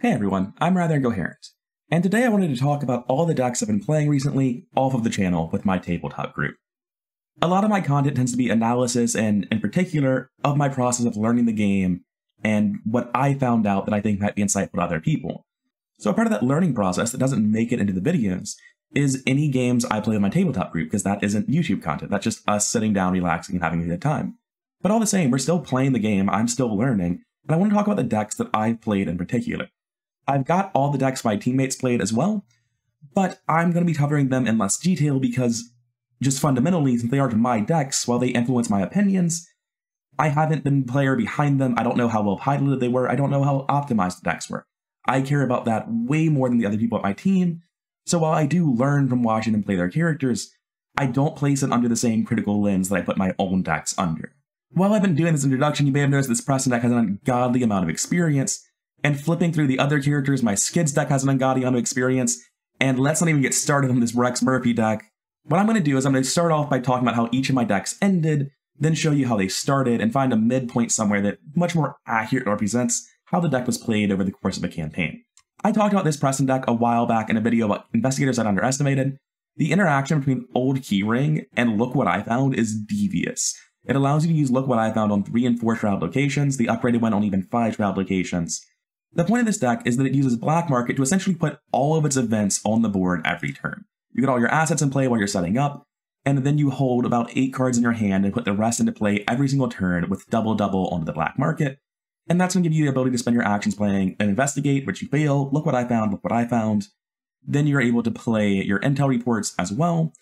Hey everyone, I'm Rather Incoherent, and today I wanted to talk about all the decks I've been playing recently off of the channel with my tabletop group. A lot of my content tends to be analysis and, in particular, of my process of learning the game and what I found out that I think might be insightful to other people. So a part of that learning process that doesn't make it into the videos is any games I play with my tabletop group, because that isn't YouTube content. That's just us sitting down, relaxing, and having a good time. But all the same, we're still playing the game, I'm still learning, and I want to talk about the decks that I've played in particular. I've got all the decks my teammates played as well, but I'm going to be covering them in less detail because, just fundamentally, since they aren't my decks, while they influence my opinions, I haven't been player behind them. I don't know how well piloted they were. I don't know how optimized the decks were. I care about that way more than the other people at my team. So while I do learn from watching them play their characters, I don't place it under the same critical lens that I put my own decks under. While I've been doing this introduction, you may have noticed this Preston deck has an ungodly amount of experience, and flipping through the other characters, my Skids deck has an of experience, and let's not even get started on this Rex Murphy deck. What I'm going to do is I'm going to start off by talking about how each of my decks ended, then show you how they started, and find a midpoint somewhere that much more accurately represents how the deck was played over the course of a campaign. I talked about this Preston deck a while back in a video about investigators I'd underestimated. The interaction between Old Keyring and Look What I Found is devious. It allows you to use Look What I Found on 3 and 4 Shroud locations, the upgraded one on even 5 Shroud locations. The point of this deck is that it uses Black Market to essentially put all of its events on the board every turn. You get all your assets in play while you're setting up, and then you hold about 8 cards in your hand and put the rest into play every single turn with double double onto the Black Market. And that's going to give you the ability to spend your actions playing and investigate, which you fail, look what I found, look what I found. Then you're able to play your intel reports as well,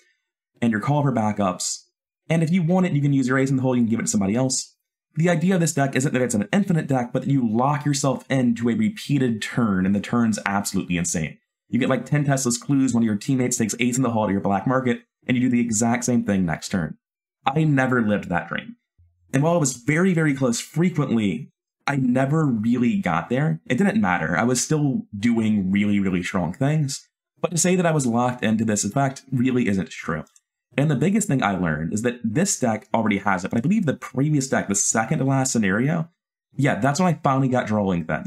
and your call for backups. And if you want it, you can use your ace in the hole, you can give it to somebody else. The idea of this deck isn't that it's an infinite deck, but that you lock yourself into a repeated turn, and the turn's absolutely insane. You get like 10 testless clues, one of your teammates takes ace in the hole to your black market, and you do the exact same thing next turn. I never lived that dream. And while I was very, very close frequently, I never really got there. It didn't matter. I was still doing really, really strong things. But to say that I was locked into this effect really isn't true. And the biggest thing I learned is that this deck already has it, but I believe the previous deck, the second to last scenario, yeah, that's when I finally got Drawing Thin.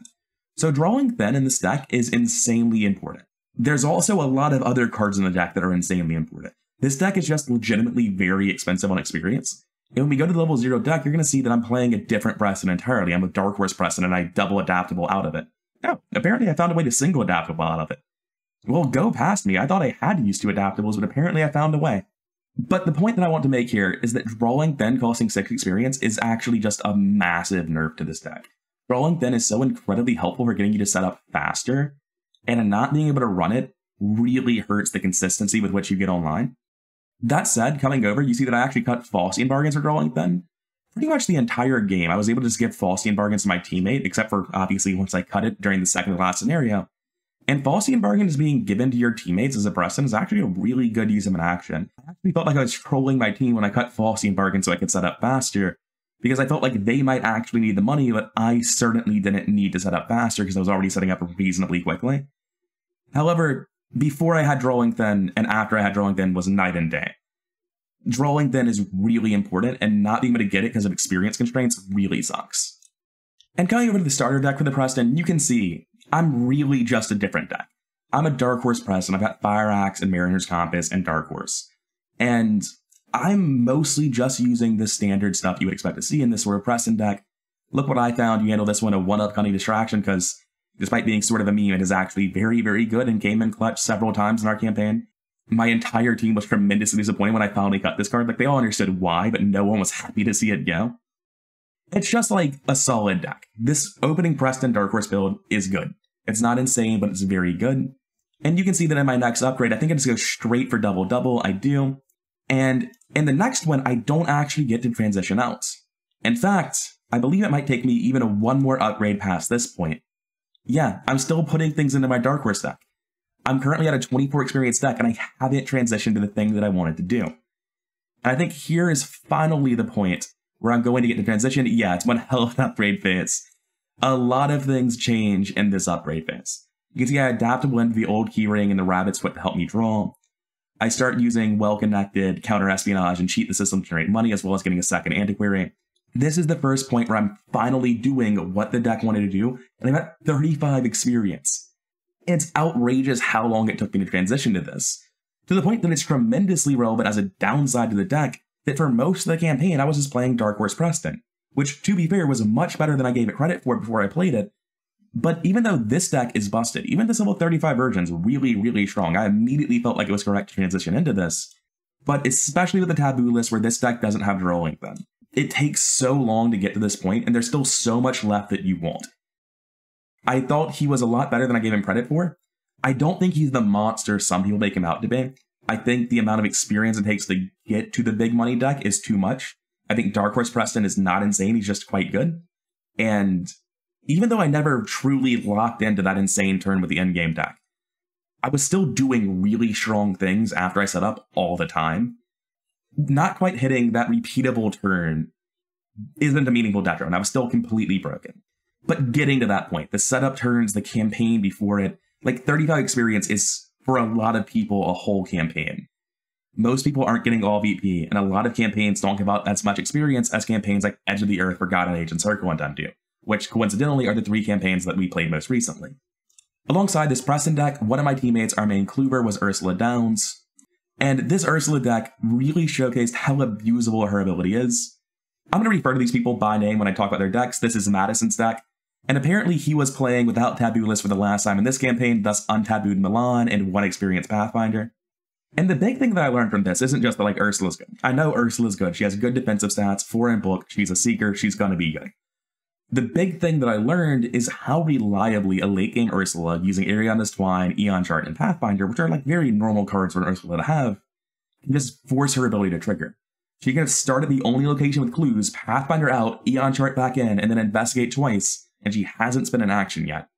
So Drawing Thin in this deck is insanely important. There's also a lot of other cards in the deck that are insanely important. This deck is just legitimately very expensive on experience. And when we go to the level 0 deck, you're going to see that I'm playing a different Preston entirely. I'm a Dark Horse Preston and I double adaptable out of it. Oh, apparently I found a way to single adaptable out of it. Well, go past me. I thought I had to use two adaptables, but apparently I found a way. But the point that I want to make here is that drawing thin costing 6 experience is actually just a massive nerf to this deck. Drawing thin is so incredibly helpful for getting you to set up faster, and not being able to run it really hurts the consistency with which you get online. That said, coming over, you see that I actually cut Faustian bargains for drawing thin. Pretty much the entire game, I was able to just give Faustian bargains to my teammate, except for obviously once I cut it during the second last scenario. And Faustian is being given to your teammates as a Preston is actually a really good use of an action. I actually felt like I was trolling my team when I cut Faustian Bargain so I could set up faster, because I felt like they might actually need the money, but I certainly didn't need to set up faster because I was already setting up reasonably quickly. However, before I had Drawing Thin and after I had Drawing Thin was night and day. Drawing Thin is really important, and not being able to get it because of experience constraints really sucks. And coming over to the starter deck for the Preston, you can see I'm really just a different deck. I'm a Dark Horse Press, and I've got Fire Axe and Mariner's Compass and Dark Horse. And I'm mostly just using the standard stuff you would expect to see in this sort of Preston deck. Look what I found. You handle this one a one-up cunning distraction because despite being sort of a meme, it is actually very, very good and came in clutch several times in our campaign. My entire team was tremendously disappointed when I finally cut this card. Like, they all understood why, but no one was happy to see it go. It's just like a solid deck. This opening Preston Dark Horse build is good. It's not insane, but it's very good. And you can see that in my next upgrade, I think I just go straight for double double. I do. And in the next one, I don't actually get to transition out. In fact, I believe it might take me even a one more upgrade past this point. Yeah, I'm still putting things into my Dark Horse deck. I'm currently at a 24 experience deck and I haven't transitioned to the thing that I wanted to do. And I think here is finally the point where I'm going to get to transition. Yeah, it's one hell of an upgrade phase a lot of things change in this upgrade phase. You can see I adaptable into the old keyring and the rabbit's foot to help me draw. I start using well-connected counter-espionage and cheat the system to generate money, as well as getting a second antiquary. This is the first point where I'm finally doing what the deck wanted to do, and I'm at 35 experience. It's outrageous how long it took me to transition to this, to the point that it's tremendously relevant as a downside to the deck that for most of the campaign I was just playing Dark Horse Preston, which to be fair was much better than I gave it credit for before I played it. But even though this deck is busted, even this level 35 version's really, really strong, I immediately felt like it was correct to transition into this. But especially with the taboo list where this deck doesn't have Drawing Thin. It takes so long to get to this point, and there's still so much left that you want. I thought he was a lot better than I gave him credit for. I don't think he's the monster some people make him out to be. I think the amount of experience it takes to get to the big money deck is too much. I think Dark Horse Preston is not insane, he's just quite good. And even though I never truly locked into that insane turn with the endgame deck, I was still doing really strong things after I set up all the time. Not quite hitting that repeatable turn isn't a meaningful detriment. I was still completely broken. But getting to that point, the setup turns, the campaign before it, like 35 experience is for a lot of people a whole campaign. Most people aren't getting all VP, and a lot of campaigns don't give out as much experience as campaigns like Edge of the Earth, Forgotten Age, and Circle Undone do, which coincidentally are the three campaigns that we played most recently. Alongside this Preston deck, one of my teammates, our main Kluber, was Ursula Downs, and this Ursula deck really showcased how abusable her ability is. I'm going to refer to these people by name when I talk about their decks. This is Madison's deck, and apparently he was playing without Taboo List for the last time in this campaign, thus untabooed Milan and one experienced Pathfinder. And the big thing that I learned from this isn't just that like Ursula's good. I know Ursula's good. She has good defensive stats, four in book, she's a seeker, she's gonna be good. The big thing that I learned is how reliably a late game Ursula using Ariadne's Twine, Aeon Chart, and Pathfinder, which are like very normal cards for an Ursula to have, can just force her ability to trigger. She can start at the only location with clues, Pathfinder out, Aeon Chart back in, and then investigate twice, and she hasn't spent an action yet.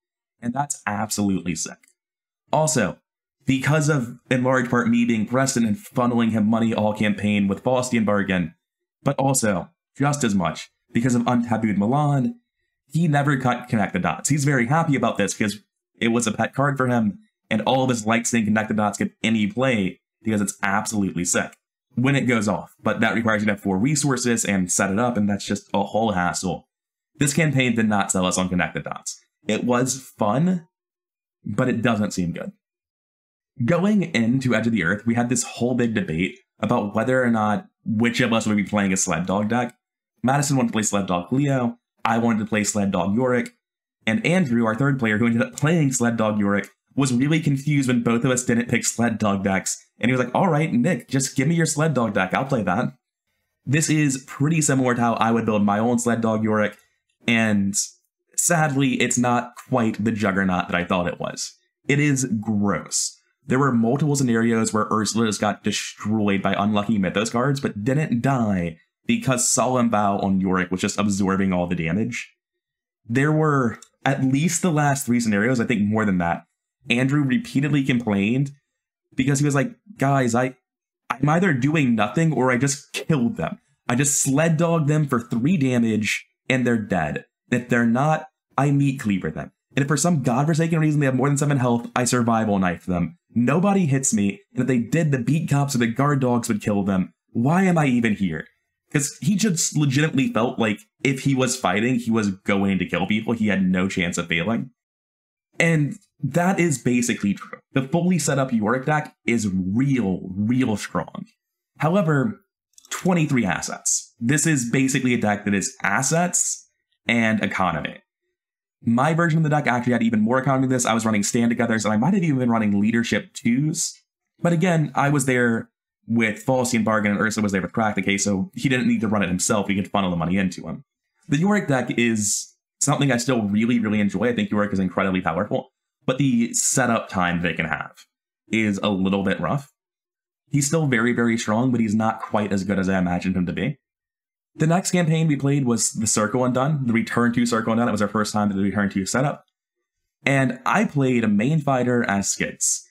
And that's absolutely sick. Also, because of, in large part, me being Preston and funneling him money all campaign with Bargain, but also, just as much, because of Untabooed Milan, he never cut connect the dots. He's very happy about this because it was a pet card for him, and all of his light sync connect the dots get any play because it's absolutely sick when it goes off. But that requires you to have four resources and set it up, and that's just a whole hassle. This campaign did not sell us on connected dots. It was fun, but it doesn't seem good. Going into Edge of the Earth, we had this whole big debate about whether or not which of us would be playing a sled dog deck. Madison wanted to play sled dog Leo, I wanted to play sled dog Yorick, and Andrew, our third player who ended up playing sled dog Yorick, was really confused when both of us didn't pick sled dog decks, and he was like, all right, Nick, just give me your sled dog deck, I'll play that. This is pretty similar to how I would build my own sled dog Yorick, and sadly, it's not quite the juggernaut that I thought it was. It is gross. There were multiple scenarios where Ursula just got destroyed by unlucky Mythos cards, but didn't die because Solemn Vow on Yorick was just absorbing all the damage. There were at least the last three scenarios, I think more than that. Andrew repeatedly complained because he was like, guys, I I'm either doing nothing or I just killed them. I just sled dog them for three damage and they're dead. If they're not, I meat cleaver them. And if for some godforsaken reason they have more than seven health, I survival knife them. Nobody hits me, and if they did, the beat cops or the guard dogs would kill them. Why am I even here? Because he just legitimately felt like if he was fighting, he was going to kill people. He had no chance of failing. And that is basically true. The fully set up Yorick deck is real, real strong. However, 23 assets. This is basically a deck that is assets and economy. My version of the deck actually had even more economy than this. I was running stand togethers, and I might have even been running leadership twos. But again, I was there with Faustian Bargain, and Ursa was there with Crack the Case, so he didn't need to run it himself. He could funnel the money into him. The Yorick deck is something I still really, really enjoy. I think Yorick is incredibly powerful, but the setup time they can have is a little bit rough. He's still very, very strong, but he's not quite as good as I imagined him to be. The next campaign we played was the Circle Undone, the Return to Circle Undone. That was our first time to the Return to setup. And I played a main fighter as Skids.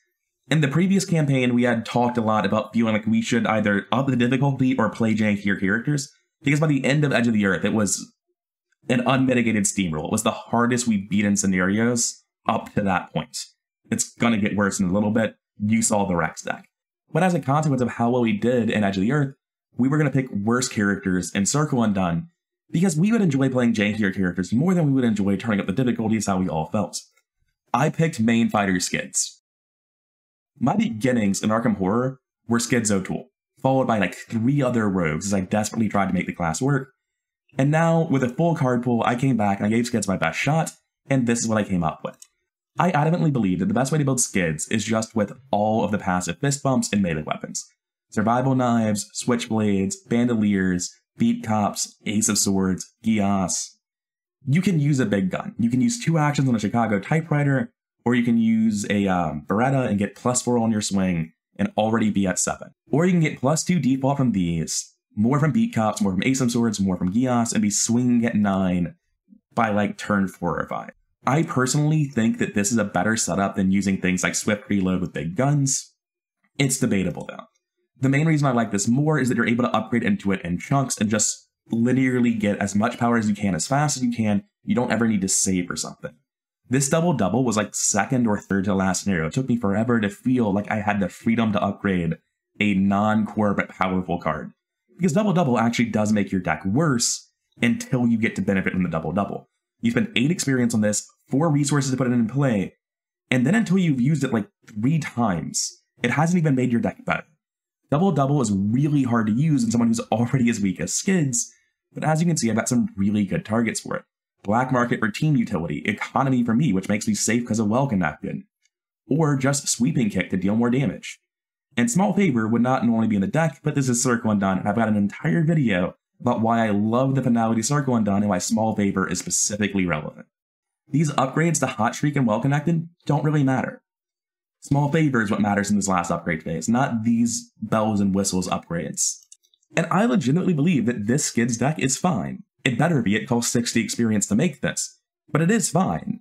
In the previous campaign, we had talked a lot about feeling like we should either up the difficulty or play jankier characters, because by the end of Edge of the Earth, it was an unmitigated steamroll. It was the hardest we've beaten scenarios up to that point. It's gonna get worse in a little bit. You saw the Rex deck. But as a consequence of how well we did in Edge of the Earth, we were going to pick worse characters in Circle Undone because we would enjoy playing jankier characters more than we would enjoy turning up the difficulties how we all felt. I picked main fighter Skids. My beginnings in Arkham Horror were Skids O'Toole, followed by like three other rogues as I desperately tried to make the class work. And now, with a full card pool, I came back and I gave Skids my best shot, and this is what I came up with. I adamantly believe that the best way to build Skids is just with all of the passive fist bumps and melee weapons. Survival knives, switchblades, bandoliers, beat cops, ace of swords, Geass. You can use a big gun. You can use two actions on a Chicago typewriter, or you can use a um, Beretta and get plus four on your swing and already be at seven. Or you can get plus two default from these, more from beat cops, more from ace of swords, more from Geass, and be swinging at nine by like turn four or five. I personally think that this is a better setup than using things like swift reload with big guns. It's debatable though. The main reason I like this more is that you're able to upgrade into it in chunks and just linearly get as much power as you can as fast as you can. You don't ever need to save or something. This double double was like second or third to last scenario. It took me forever to feel like I had the freedom to upgrade a non-core but powerful card. Because double double actually does make your deck worse until you get to benefit from the double double. You spend eight experience on this, four resources to put it in play, and then until you've used it like three times, it hasn't even made your deck better. Double Double is really hard to use in someone who's already as weak as Skids, but as you can see, I've got some really good targets for it. Black Market for team utility, Economy for me, which makes me safe because of well connected, or just Sweeping Kick to deal more damage. And Small Favor would not normally be in the deck, but this is Circle Undone, and I've got an entire video about why I love the finality Circle Undone and why Small Favor is specifically relevant. These upgrades to Hot Streak and Well Connected don't really matter. Small favor is what matters in this last upgrade phase, not these bells and whistles upgrades. And I legitimately believe that this Skids deck is fine. It better be, it costs 60 experience to make this. But it is fine.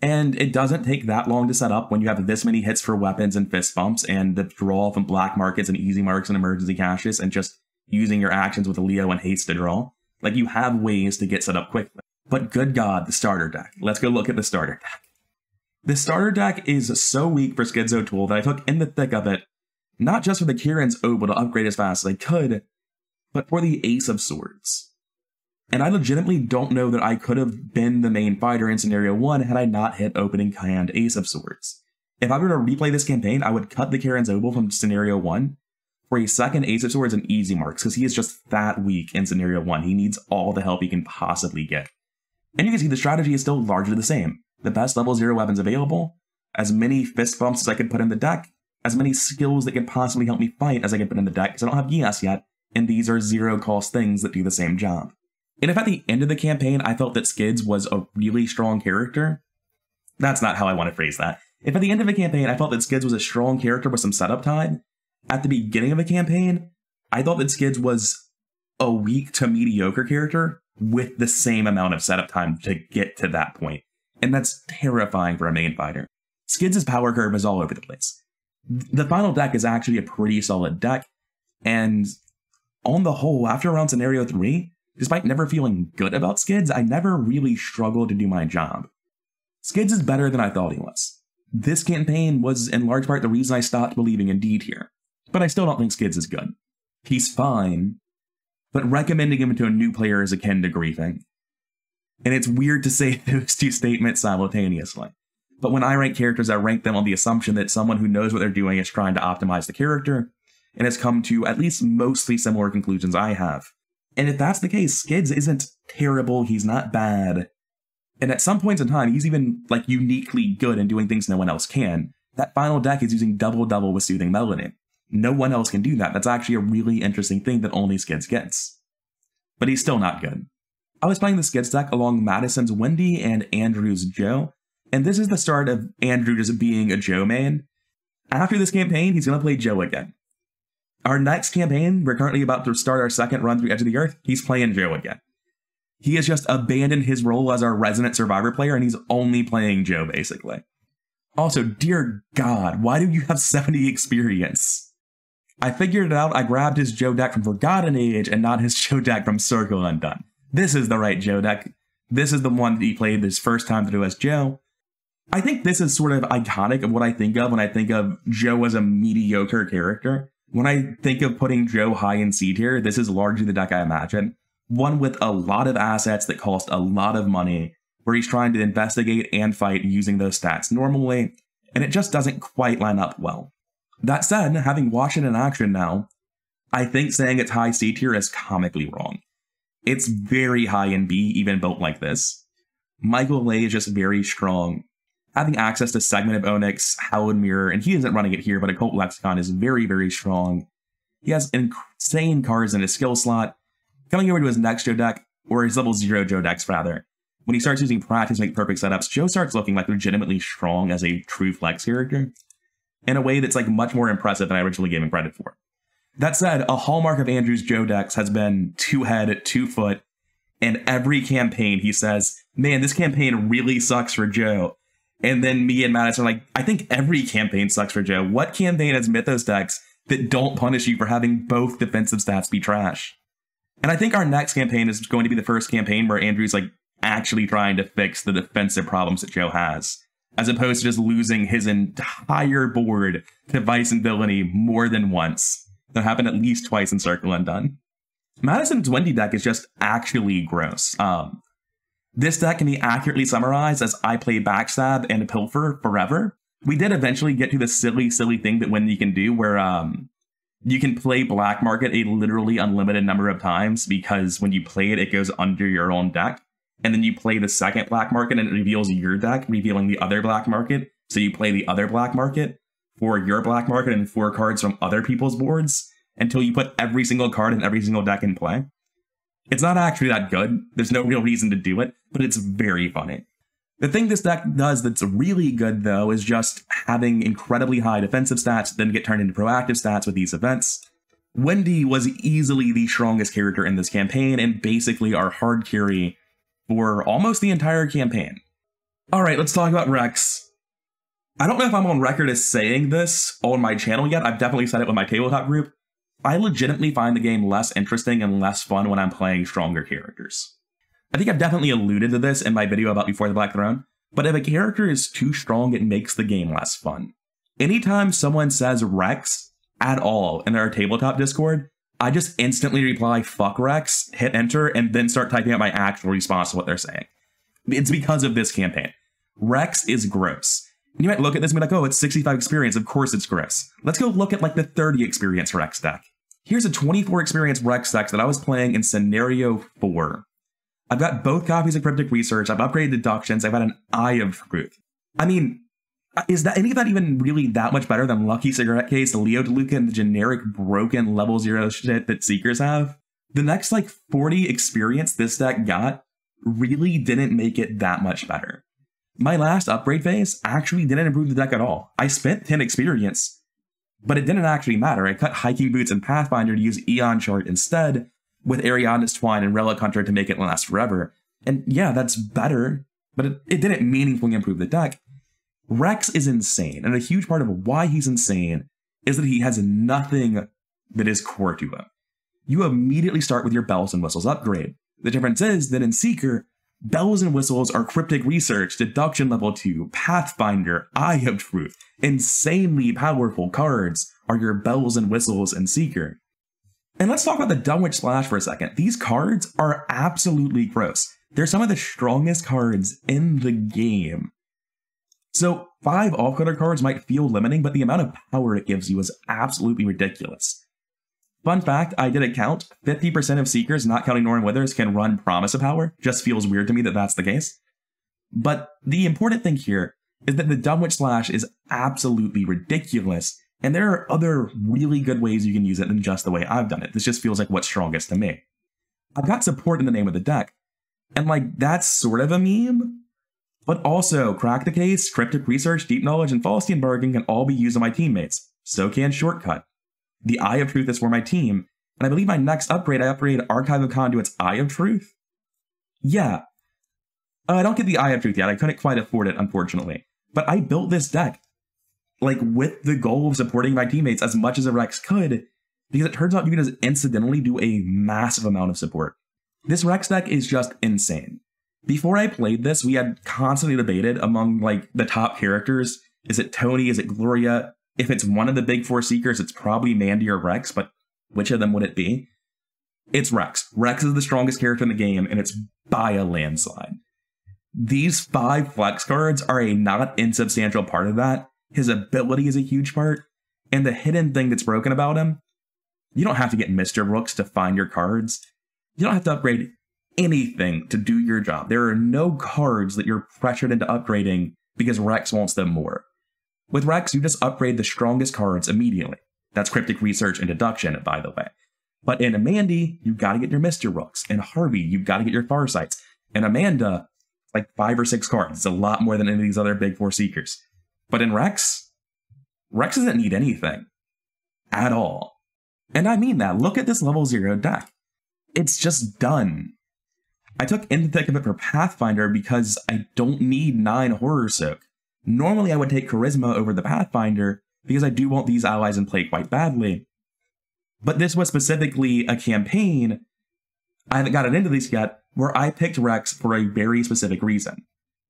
And it doesn't take that long to set up when you have this many hits for weapons and fist bumps and the draw from black markets and easy marks and emergency caches and just using your actions with Leo and haste to draw. Like you have ways to get set up quickly. But good god, the starter deck. Let's go look at the starter deck. The starter deck is so weak for Skids O'Toole that I took in the thick of it, not just for the Charon's Obol to upgrade as fast as I could, but for the Ace of Swords. And I legitimately don't know that I could have been the main fighter in Scenario 1 had I not hit opening hand Ace of Swords. If I were to replay this campaign, I would cut the Charon's Obol from Scenario 1 for a second Ace of Swords and easy marks, because he is just that weak in Scenario 1. He needs all the help he can possibly get. And you can see the strategy is still largely the same the best level zero weapons available, as many fist bumps as I could put in the deck, as many skills that can possibly help me fight as I can put in the deck, because I don't have Geass yet, and these are zero cost things that do the same job. And if at the end of the campaign I felt that Skids was a really strong character, that's not how I want to phrase that. If at the end of a campaign I felt that Skids was a strong character with some setup time, at the beginning of a campaign, I thought that Skids was a weak to mediocre character with the same amount of setup time to get to that point. and that's terrifying for a main fighter. Skids' power curve is all over the place. The final deck is actually a pretty solid deck, and on the whole, after around scenario 3, despite never feeling good about Skids, I never really struggled to do my job. Skids is better than I thought he was. This campaign was in large part the reason I stopped believing in D tier, but I still don't think Skids is good. He's fine, but recommending him to a new player is akin to griefing. And it's weird to say those two statements simultaneously. But when I rank characters, I rank them on the assumption that someone who knows what they're doing is trying to optimize the character and has come to at least mostly similar conclusions I have. And if that's the case, Skids isn't terrible, he's not bad. And at some points in time, he's even like uniquely good in doing things no one else can. That final deck is using double double with soothing melody. No one else can do that. That's actually a really interesting thing that only Skids gets. But he's still not good. I was playing the Skids deck along Madison's Wendy and Andrew's Joe, and this is the start of Andrew just being a Joe man. After this campaign, he's going to play Joe again. Our next campaign, we're currently about to start our second run through Edge of the Earth, he's playing Joe again. He has just abandoned his role as our resident survivor player, and he's only playing Joe, basically. Also, dear God, why do you have 70 experience? I figured it out, I grabbed his Joe deck from Forgotten Age and not his Joe deck from Circle Undone. This is the right Joe deck. This is the one that he played his first time through as Joe. I think this is sort of iconic of what I think of when I think of Joe as a mediocre character. When I think of putting Joe high in C tier, this is largely the deck I imagine. one with a lot of assets that cost a lot of money, where he's trying to investigate and fight using those stats normally, and it just doesn't quite line up well. That said, having watched it in action now, I think saying it's high C tier is comically wrong. It's very high in B, even built like this. Michael Lay is just very strong. Having access to Segment of Onyx, Hallowed Mirror, and he isn't running it here, but Occult Lexicon is very, very strong. He has insane cards in his skill slot. Coming over to his next Joe deck, or his level 0 Joe decks rather, when he starts using practice to make perfect setups, Joe starts looking like legitimately strong as a true flex character in a way that's like much more impressive than I originally gave him credit for. That said, a hallmark of Andrew's Joe decks has been two head, two foot, and every campaign he says, man, this campaign really sucks for Joe. And then me and Madison are like, I think every campaign sucks for Joe. What campaign has Mythos decks that don't punish you for having both defensive stats be trash? And I think our next campaign is going to be the first campaign where Andrew's like actually trying to fix the defensive problems that Joe has, as opposed to just losing his entire board to Vice and Villainy more than once. That happened at least twice in Circle Undone. Madison's Wendy deck is just actually gross. Um, this deck can be accurately summarized as I play Backstab and Pilfer forever. We did eventually get to the silly, silly thing that Wendy can do where um, you can play Black Market a literally unlimited number of times because when you play it, it goes under your own deck. And then you play the second Black Market and it reveals your deck, revealing the other Black Market. So you play the other Black Market for your Black Market and four cards from other people's boards until you put every single card in every single deck in play. It's not actually that good. There's no real reason to do it, but it's very funny. The thing this deck does that's really good, though, is just having incredibly high defensive stats, then get turned into proactive stats with these events. Wendy was easily the strongest character in this campaign and basically our hard carry for almost the entire campaign. Alright, let's talk about Rex. I don't know if I'm on record as saying this on my channel yet. I've definitely said it with my tabletop group. I legitimately find the game less interesting and less fun when I'm playing stronger characters. I think I've definitely alluded to this in my video about Before the Black Throne, but if a character is too strong, it makes the game less fun. Anytime someone says Rex at all in our tabletop Discord, I just instantly reply, fuck Rex, hit enter, and then start typing out my actual response to what they're saying. It's because of this campaign. Rex is gross. And you might look at this and be like, oh, it's 65 experience. Of course it's gross. Let's go look at like the 30 experience Rex deck. Here's a 24 experience Rex deck that I was playing in scenario 4. I've got both copies of Cryptic Research, I've upgraded deductions, I've got an Eye of Truth. I mean, Uh, is that any of that even really that much better than Lucky Cigarette Case, the Leo DeLuca, and the generic broken level zero shit that Seekers have? The next like 40 experience this deck got really didn't make it that much better. My last upgrade phase actually didn't improve the deck at all. I spent 10 experience, but it didn't actually matter. I cut Hiking Boots and Pathfinder to use Aeon Chart instead, with Ariadne's Twine and Relic Hunter to make it last forever. And yeah, that's better, but it, it didn't meaningfully improve the deck. Rex is insane, and a huge part of why he's insane is that he has nothing that is core to him. You immediately start with your bells and whistles upgrade. The difference is that in Seeker, Bells and Whistles are cryptic research, deduction level 2, Pathfinder, Eye of Truth. Insanely powerful cards are your Bells and Whistles in Seeker. And let's talk about the Dunwich Splash for a second. These cards are absolutely gross. They're some of the strongest cards in the game. So, five off-color cards might feel limiting, but the amount of power it gives you is absolutely ridiculous. Fun fact, I did a count. 50% of Seekers, not counting Norman Withers, can run Promise of Power. Just feels weird to me that that's the case. But the important thing here is that the Dunwich Splash is absolutely ridiculous, and there are other really good ways you can use it than just the way I've done it. This just feels like what's strongest to me. I've got support in the name of the deck, and like that's sort of a meme, but also Crack the Case, Cryptic Research, Deep Knowledge, and Faustian Bargain can all be used on my teammates. So can Shortcut the Eye of Truth is for my team, and I believe my next upgrade, I upgrade Archive of Conduit's Eye of Truth. Yeah. Uh, I don't get the Eye of Truth yet. I couldn't quite afford it, unfortunately. But I built this deck, like, with the goal of supporting my teammates as much as a Rex could, because it turns out you can just incidentally do a massive amount of support. This Rex deck is just insane. Before I played this, we had constantly debated among, like, the top characters. Is it Tony? Is it Gloria? if it's one of the big four seekers, it's probably Mandy or Rex, but which of them would it be? It's Rex. Rex is the strongest character in the game, and it's by a landslide. These five flex cards are a not insubstantial part of that. His ability is a huge part, and the hidden thing that's broken about him, you don't have to get Mr. Rooks to find your cards. You don't have to upgrade anything to do your job. There are no cards that you're pressured into upgrading because Rex wants them more. With Rex, you just upgrade the strongest cards immediately. That's cryptic research and deduction, by the way. But in Mandy, you've got to get your Mr. Rooks. In Harvey, you've got to get your Farsights. And Amanda, like five or six cards. It's a lot more than any of these other big four seekers. But in Rex, Rex doesn't need anything at all. And I mean that. Look at this level zero deck. It's just done. I took In the Thick of It for Pathfinder because I don't need nine Horror Soak. Normally I would take Charisma over the Pathfinder because I do want these allies in play quite badly. But this was specifically a campaign, I haven't gotten into this yet, where I picked Rex for a very specific reason.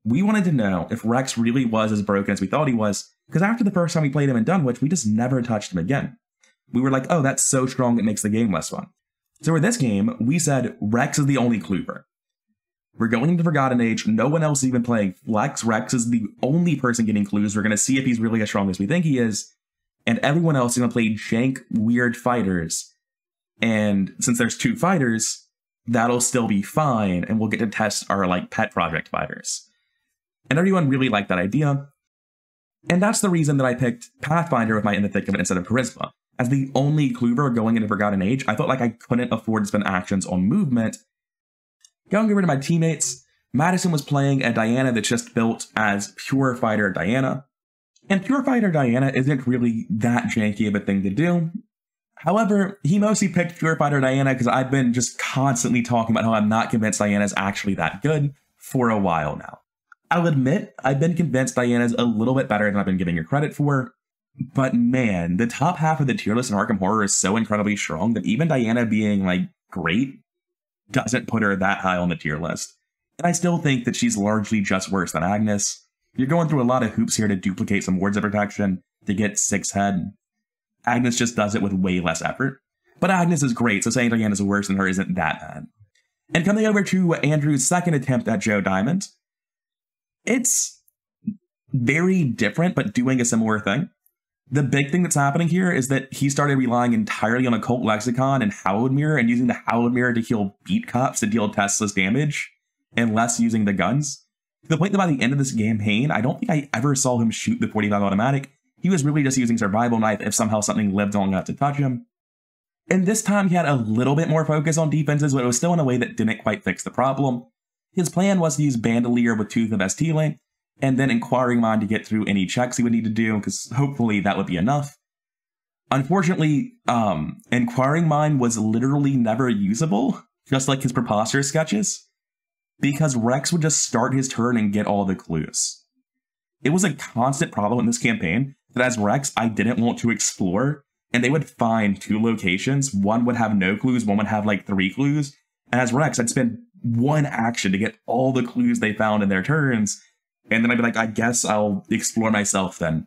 We wanted to know if Rex really was as broken as we thought he was, because after the first time we played him in Dunwich, we just never touched him again. We were like, oh, that's so strong it makes the game less fun. So for this game, we said Rex is the only Kluber. We're going into Forgotten Age. No one else is even playing Flex. Rex is the only person getting clues. We're going to see if he's really as strong as we think he is. And everyone else is going to play jank, weird fighters. And since there's two fighters, that'll still be fine. And we'll get to test our like pet project fighters. And everyone really liked that idea. And that's the reason that I picked Pathfinder with my In the Thick of It instead of Charisma. As the only Kluber going into Forgotten Age, I felt like I couldn't afford to spend actions on movement Going to my teammates, Madison was playing a Diana that's just built as Pure Fighter Diana. And Pure Fighter Diana isn't really that janky of a thing to do. However, he mostly picked Pure Fighter Diana because I've been just constantly talking about how I'm not convinced Diana's actually that good for a while now. I'll admit, I've been convinced Diana's a little bit better than I've been giving her credit for, but man, the top half of the tier list in Arkham Horror is so incredibly strong that even Diana being like great doesn't put her that high on the tier list. And I still think that she's largely just worse than Agnes. You're going through a lot of hoops here to duplicate some words of protection to get six head. Agnes just does it with way less effort. But Agnes is great, so saying Diana is worse than her isn't that bad. And coming over to Andrew's second attempt at Joe Diamond, it's very different, but doing a similar thing. The big thing that's happening here is that he started relying entirely on occult lexicon and hallowed mirror and using the hallowed mirror to heal beat cops to deal testless damage and less using the guns. To the point that by the end of this campaign, I don't think I ever saw him shoot the 45 automatic. He was really just using survival knife if somehow something lived long enough to touch him. And this time he had a little bit more focus on defenses, but it was still in a way that didn't quite fix the problem. His plan was to use Bandolier with Tooth of Eztli and then inquiring mind to get through any checks he would need to do, because hopefully that would be enough. Unfortunately, um, inquiring mind was literally never usable, just like his preposterous sketches, because Rex would just start his turn and get all the clues. It was a constant problem in this campaign that as Rex, I didn't want to explore, and they would find two locations. One would have no clues, one would have like three clues. And as Rex, I'd spend one action to get all the clues they found in their turns, and then I'd be like, I guess I'll explore myself then.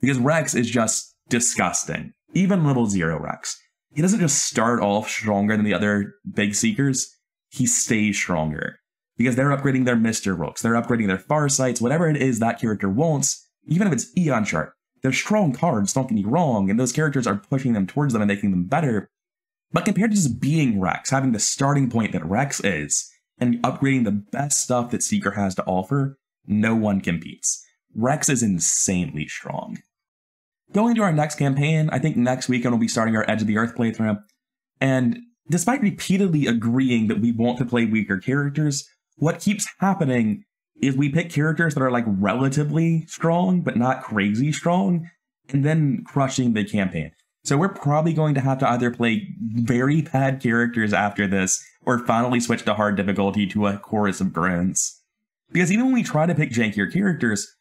Because Rex is just disgusting. Even level zero Rex. He doesn't just start off stronger than the other big seekers, he stays stronger. Because they're upgrading their Mr. Rooks, they're upgrading their Farsights, whatever it is that character wants, even if it's Aeon Chart. They're strong cards, don't get me wrong, and those characters are pushing them towards them and making them better. But compared to just being Rex, having the starting point that Rex is, and upgrading the best stuff that Seeker has to offer, no one competes. Rex is insanely strong. Going to our next campaign, I think next weekend we'll be starting our Edge of the Earth playthrough. And despite repeatedly agreeing that we want to play weaker characters, what keeps happening is we pick characters that are like relatively strong, but not crazy strong, and then crushing the campaign. So we're probably going to have to either play very bad characters after this, or finally switch to hard difficulty to a chorus of groans. Because even when we try to pick jankier characters,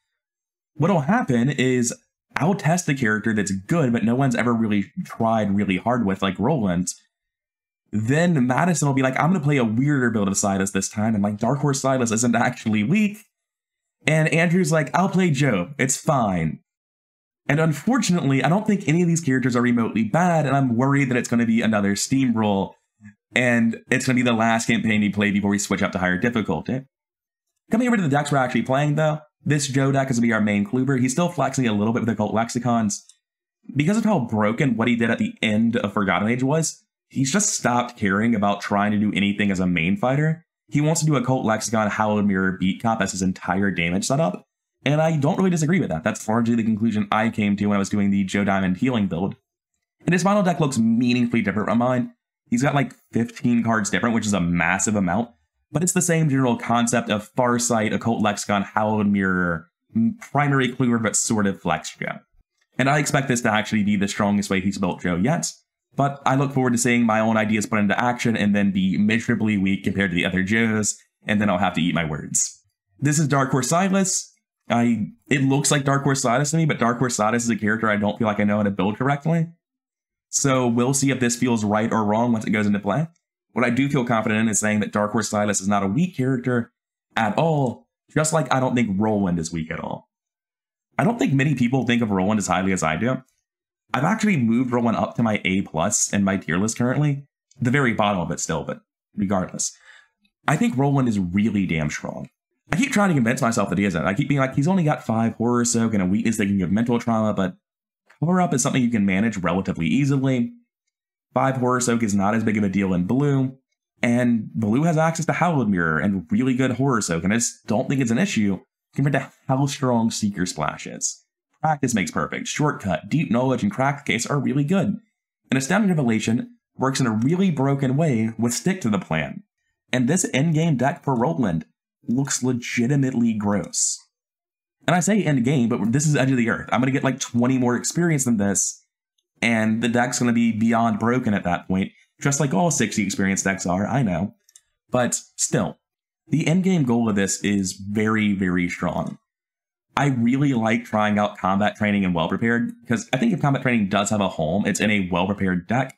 what'll happen is I'll test the character that's good, but no one's ever really tried really hard with, like Roland. Then Madison will be like, I'm going to play a weirder build of Silas this time. And like, Dark Horse Silas isn't actually weak. And Andrew's like, I'll play Joe. It's fine. And unfortunately, I don't think any of these characters are remotely bad. And I'm worried that it's going to be another steamroll and it's going to be the last campaign you play before we switch up to higher difficulty. Coming over to the decks we're actually playing, though, this Joe deck is going to be our main Kluber. He's still flexing a little bit with occult lexicons. Because of how broken what he did at the end of Forgotten Age was, he's just stopped caring about trying to do anything as a main fighter. He wants to do occult lexicon, Hallowed Mirror, Beat Cop as his entire damage setup. And I don't really disagree with that. That's largely the conclusion I came to when I was doing the Joe Diamond healing build. And his final deck looks meaningfully different from mine. He's got like 15 cards different, which is a massive amount, but it's the same general concept of Farsight, Occult Lexicon, Hallowed Mirror, primary Kluber, but sort of Flex Joe. And I expect this to actually be the strongest way he's built Joe yet, but I look forward to seeing my own ideas put into action and then be miserably weak compared to the other Joes, and then I'll have to eat my words. This is Dark Horse Silas. I it looks like Dark Horse Silas to me, but Dark Horse Silas is a character I don't feel like I know how to build correctly. So we'll see if this feels right or wrong once it goes into play. What I do feel confident in is saying that Dark Horse Silas is not a weak character at all, just like I don't think Roland is weak at all. I don't think many people think of Roland as highly as I do. I've actually moved Roland up to my A plus in my tier list currently, the very bottom of it still, but regardless. I think Roland is really damn strong. I keep trying to convince myself that he isn't. I keep being like, he's only got five horror soak and a weakness that can give mental trauma, but cover up is something you can manage relatively easily. 5 Horror Soak is not as big of a deal in blue, and blue has access to Hallowed Mirror and really good Horror Soak, and I just don't think it's an issue compared to how strong Seeker Splash is. Practice makes perfect, Shortcut, Deep Knowledge, and Cracked Case are really good. And Astounding Revelation works in a really broken way with Stick to the Plan. And this endgame deck for Roland looks legitimately gross. And I say end game, but this is Edge of the Earth. I'm going to get like 20 more experience than this, and the deck's going to be beyond broken at that point, just like all 60 experience decks are, I know. But still, the end game goal of this is very, very strong. I really like trying out combat training and well prepared, because I think if combat training does have a home, it's in a well prepared deck.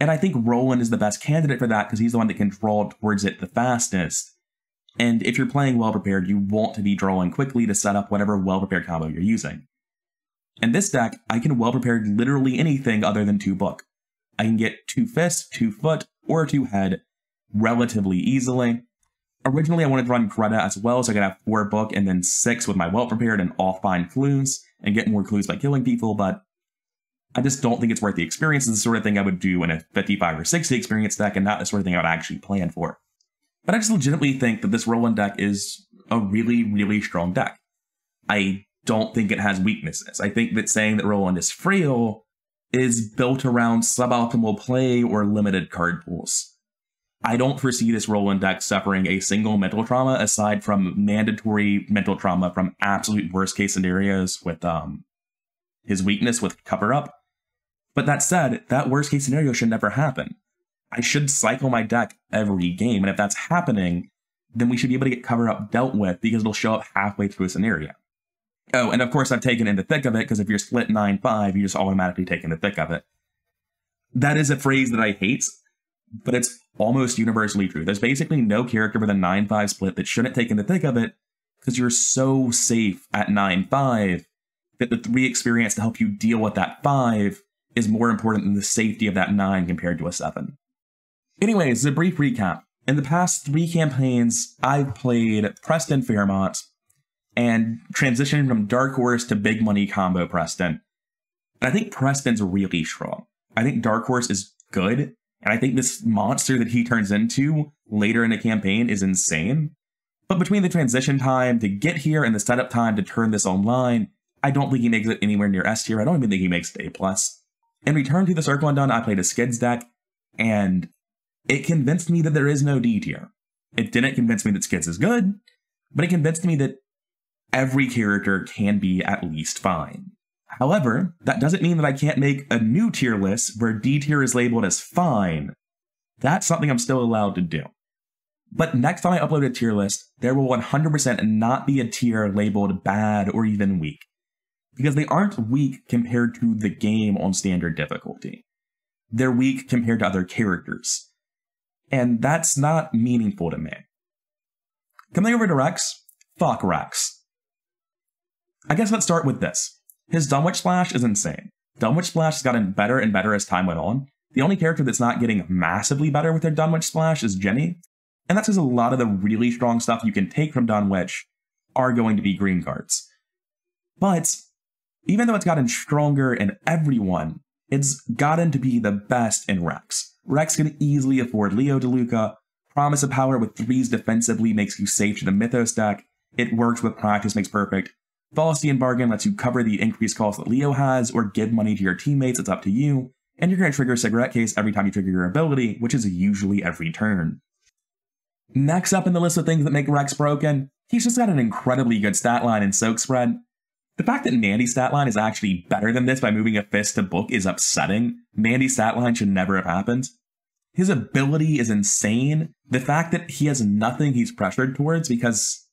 And I think Roland is the best candidate for that because he's the one that can draw towards it the fastest. And if you're playing well prepared, you want to be drawing quickly to set up whatever well prepared combo you're using. In this deck, I can well prepared literally anything other than two book. I can get two fists, two foot, or two head relatively easily. Originally, I wanted to run Greta as well, so I could have four book and then six with my well prepared and all fine clues and get more clues by killing people, but I just don't think it's worth the experience. It's the sort of thing I would do in a 55 or 60 experience deck and not the sort of thing I would actually plan for. But I just legitimately think that this Roland deck is a really, really strong deck. I don't think it has weaknesses. I think that saying that Roland is frail is built around suboptimal play or limited card pools. I don't foresee this Roland deck suffering a single mental trauma aside from mandatory mental trauma from absolute worst case scenarios with um his weakness with cover up. But that said, that worst case scenario should never happen. I should cycle my deck every game. And if that's happening, then we should be able to get cover up dealt with because it'll show up halfway through a scenario. Oh, and of course I've taken in the thick of it because if you're split 9-5, you just automatically take in the thick of it. That is a phrase that I hate, but it's almost universally true. There's basically no character with a 9-5 split that shouldn't take in the thick of it because you're so safe at 9-5 that the 3 experience to help you deal with that 5 is more important than the safety of that 9 compared to a 7. Anyways, a brief recap. In the past three campaigns, I've played Preston Fairmont and transitioned from Dark Horse to Big Money Combo Preston. And I think Preston's really strong. I think Dark Horse is good, and I think this monster that he turns into later in the campaign is insane. But between the transition time to get here and the setup time to turn this online, I don't think he makes it anywhere near S tier. I don't even think he makes it A+. plus. In Return to the Circle Undone, I played a Skids deck, and it convinced me that there is no D tier. It didn't convince me that Skids is good, but it convinced me that every character can be at least fine. However, that doesn't mean that I can't make a new tier list where D tier is labeled as fine. That's something I'm still allowed to do. But next time I upload a tier list, there will 100% not be a tier labeled bad or even weak. Because they aren't weak compared to the game on standard difficulty. They're weak compared to other characters. And that's not meaningful to me. Coming over to Rex, fuck Rex. I guess let's start with this. His Dunwich Splash is insane. Dunwich Splash has gotten better and better as time went on, The only character that's not getting massively better with their Dunwich Splash is Jenny, and that's because a lot of the really strong stuff you can take from Dunwich are going to be green cards. But even though it's gotten stronger in everyone, it's gotten to be the best in Rex. Rex can easily afford Leo DeLuca. Promise of Power with threes defensively makes you safe to the Mythos deck. It works with practice, makes perfect. Faustian Bargain lets you cover the increased cost that Leo has, or give money to your teammates, it's up to you. And you're going to trigger a Cigarette Case every time you trigger your ability, which is usually every turn. Next up in the list of things that make Rex broken, he's just got an incredibly good stat line in Soak Spread. The fact that Mandy's stat line is actually better than this by moving a fist to book is upsetting. Mandy's stat line should never have happened. His ability is insane. The fact that he has nothing he's pressured towards because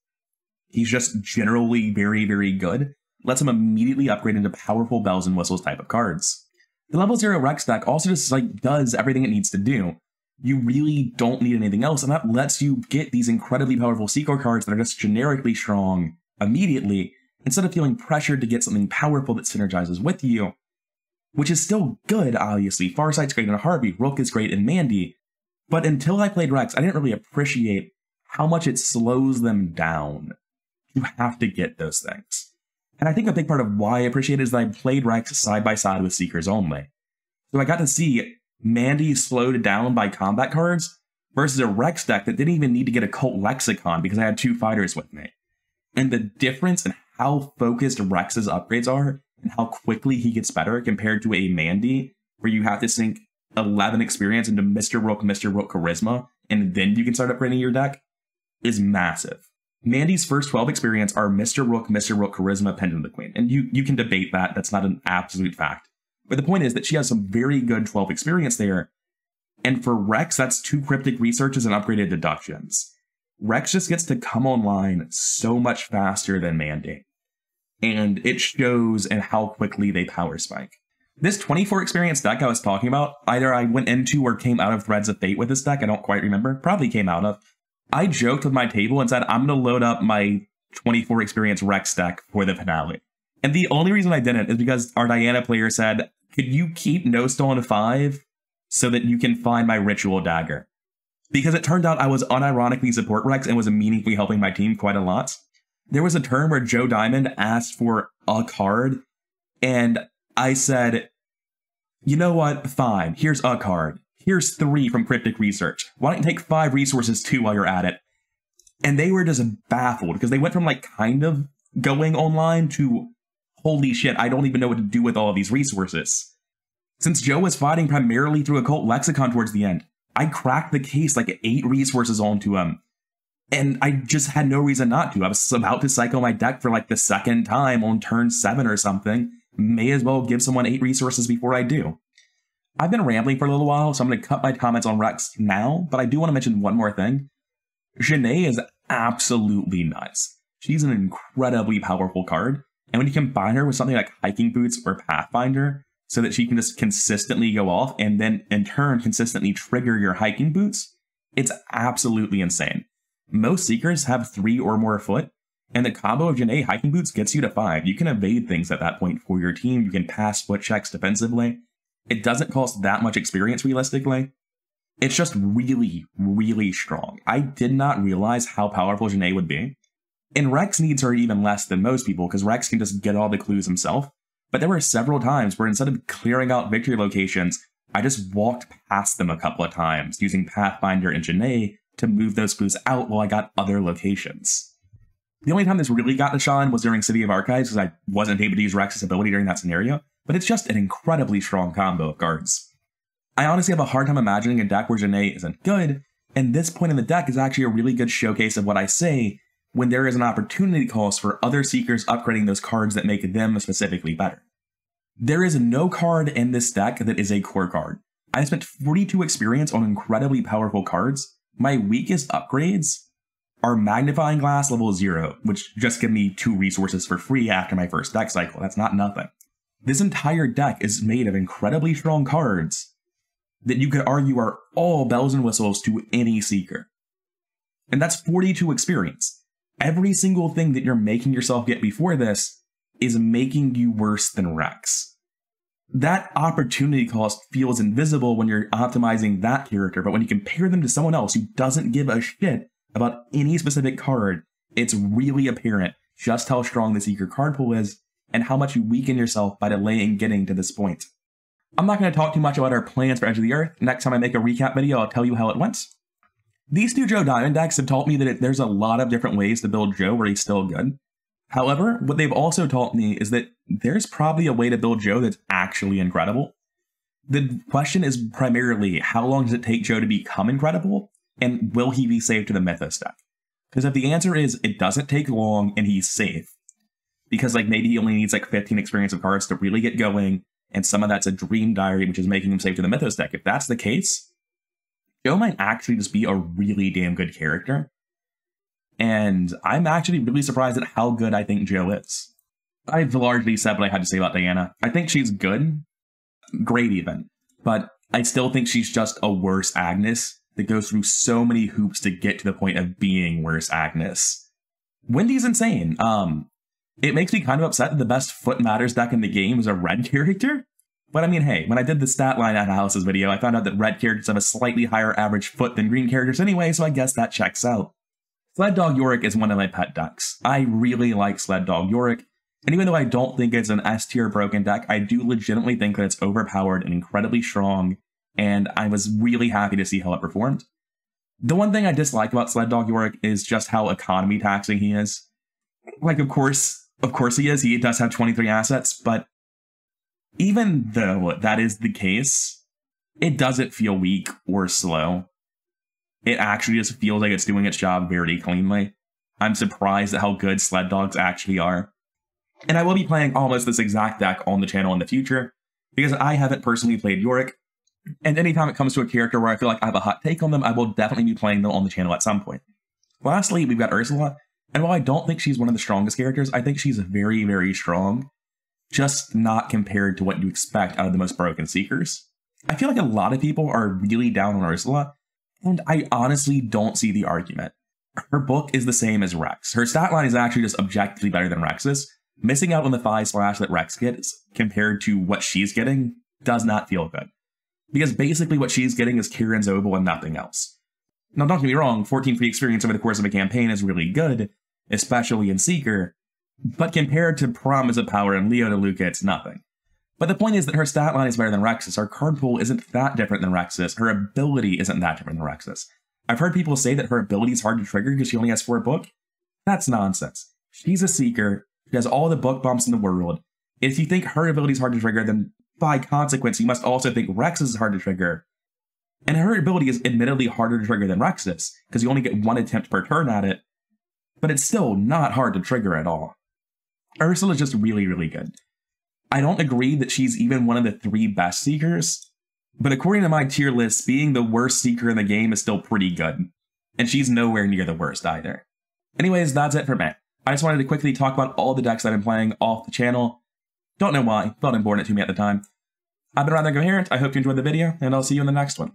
he's just generally very, very good lets him immediately upgrade into powerful bells and whistles type of cards. The level 0 Rex deck also just like does everything it needs to do you really don't need anything else, and that lets you get these incredibly powerful Seeker cards that are just generically strong immediately, instead of feeling pressured to get something powerful that synergizes with you. Which is still good, obviously. Farsight's great in Harvey, Rook is great in Mandy, but until I played Rex, I didn't really appreciate how much it slows them down. You have to get those things. And I think a big part of why I appreciate it is that I played Rex side by side with Seekers only. So I got to see Mandy slowed down by combat cards versus a Rex deck that didn't even need to get Occult Lexicon because I had two fighters with me. And the difference in how focused Rex's upgrades are and how quickly he gets better compared to a Mandy, where you have to sink 11 experience into Mr. Rook, Mr. Rook Charisma, and then you can start upgrading your deck, is massive. Mandy's first 12 experience are Mr. Rook, Mr. Rook Charisma, Pendant of the Queen. And you, you can debate that. That's not an absolute fact. But the point is that she has some very good 12 experience there. And for Rex, that's two cryptic researches and upgraded deductions. Rex just gets to come online so much faster than Mandy. And it shows in how quickly they power spike. This 24 experience deck I was talking about, either I went into or came out of Threads of Fate with this deck, I don't quite remember, probably came out of. I joked with my table and said, I'm going to load up my 24 experience Rex deck for the finale. And the only reason I didn't is because our Diana player said, could you keep No Stone 5 so that you can find my Ritual Dagger? Because it turned out I was unironically support Rex and was meaningfully helping my team quite a lot. There was a turn where Joe Diamond asked for a card, and I said, you know what? Fine, here's a card. Here's three from Cryptic Research. Why don't you take five resources too while you're at it? And they were just baffled because they went from like kind of going online to holy shit, I don't even know what to do with all of these resources. Since Joe was fighting primarily through occult lexicon towards the end, I cracked the case like eight resources onto him. And I just had no reason not to. I was about to cycle my deck for like the second time on turn seven or something. May as well give someone eight resources before I do. I've been rambling for a little while, so I'm going to cut my comments on Rex now, but I do want to mention one more thing. Janae is absolutely nuts. She's an incredibly powerful card, and when you combine her with something like Hiking Boots or Pathfinder, so that she can just consistently go off and then in turn consistently trigger your hiking boots, it's absolutely insane. Most Seekers have three or more foot, and the combo of Janae hiking boots gets you to five. You can evade things at that point for your team. You can pass foot checks defensively. It doesn't cost that much experience realistically. It's just really, really strong. I did not realize how powerful Janae would be. And Rex needs her even less than most people because Rex can just get all the clues himself. But there were several times where instead of clearing out victory locations, I just walked past them a couple of times using Pathfinder and Janae to move those clues out while I got other locations. The only time this really got to shine was during City of Archives because I wasn't able to use Rex's ability during that scenario, but it's just an incredibly strong combo of cards. I honestly have a hard time imagining a deck where Janae isn't good, and this point in the deck is actually a really good showcase of what I say when there is an opportunity cost for other seekers upgrading those cards that make them specifically better. There is no card in this deck that is a core card. I spent 42 experience on incredibly powerful cards. My weakest upgrades are Magnifying Glass level 0, which just give me two resources for free after my first deck cycle. That's not nothing. This entire deck is made of incredibly strong cards that you could argue are all bells and whistles to any seeker. And that's 42 experience every single thing that you're making yourself get before this is making you worse than Rex. that opportunity cost feels invisible when you're optimizing that character, but when you compare them to someone else who doesn't give a shit about any specific card, it's really apparent just how strong the Seeker card pool is and how much you weaken yourself by delaying getting to this point. I'm not going to talk too much about our plans for Edge of the Earth. Next time I make a recap video, I'll tell you how it went. These two Joe Diamond decks have taught me that it, there's a lot of different ways to build Joe where he's still good. However, what they've also taught me is that there's probably a way to build Joe that's actually incredible. The question is primarily how long does it take Joe to become incredible, and will he be safe to the Mythos deck? Because if the answer is it doesn't take long and he's safe, because like maybe he only needs like 15 experience of cards to really get going, and some of that's a dream diary, which is making him safe to the Mythos deck. If that's the case, Joe might actually just be a really damn good character. And I'm actually really surprised at how good I think Joe is. I've largely said what I had to say about Diana. I think she's good, great even, but I still think she's just a worse Agnes that goes through so many hoops to get to the point of being worse Agnes. Wendy's insane. Um, it makes me kind of upset that the best foot matters deck in the game is a red character. But I mean, hey, when I did the stat line analysis video, I found out that red characters have a slightly higher average foot than green characters anyway, so I guess that checks out. Sled Dog Yorick is one of my pet decks. I really like Sled Dog Yorick, and even though I don't think it's an S tier broken deck, I do legitimately think that it's overpowered and incredibly strong, and I was really happy to see how it performed. The one thing I dislike about Sled Dog Yorick is just how economy taxing he is. Like, of course, of course he is. He does have 23 assets, but even though that is the case, it doesn't feel weak or slow. It actually just feels like it's doing its job very cleanly. I'm surprised at how good sled dogs actually are. And I will be playing almost this exact deck on the channel in the future, because I haven't personally played Yorick, and anytime it comes to a character where I feel like I have a hot take on them, I will definitely be playing them on the channel at some point. Lastly, we've got Ursula, and while I don't think she's one of the strongest characters, I think she's very, very strong, just not compared to what you expect out of the most broken Seekers. I feel like a lot of people are really down on Ursula, and I honestly don't see the argument. Her book is the same as Rex. Her stat line is actually just objectively better than Rex's, missing out on the 5 slash that Rex gets compared to what she's getting does not feel good. Because basically what she's getting is Charon's Obol and nothing else. Now don't get me wrong, 14 free experience over the course of a campaign is really good, especially in Seeker, but compared to Promise of Power and Leo DeLuca, it's nothing. But the point is that her stat line is better than Rex's. Her card pool isn't that different than Rex's. Her ability isn't that different than Rex's. I've heard people say that her ability is hard to trigger because she only has four book. That's nonsense. She's a Seeker she has all the book bumps in the world. If you think her ability is hard to trigger, then by consequence, you must also think Rex's is hard to trigger. And her ability is admittedly harder to trigger than Rex's, because you only get one attempt per turn at it, but it's still not hard to trigger at all. Ursula is just really, really good. I don't agree that she's even one of the three best Seekers, but according to my tier list, being the worst Seeker in the game is still pretty good, and she's nowhere near the worst either. Anyways, that's it for me. I just wanted to quickly talk about all the decks I've been playing off the channel. Don't know why, felt important to me at the time. I've been rather coherent, I hope you enjoyed the video, and I'll see you in the next one.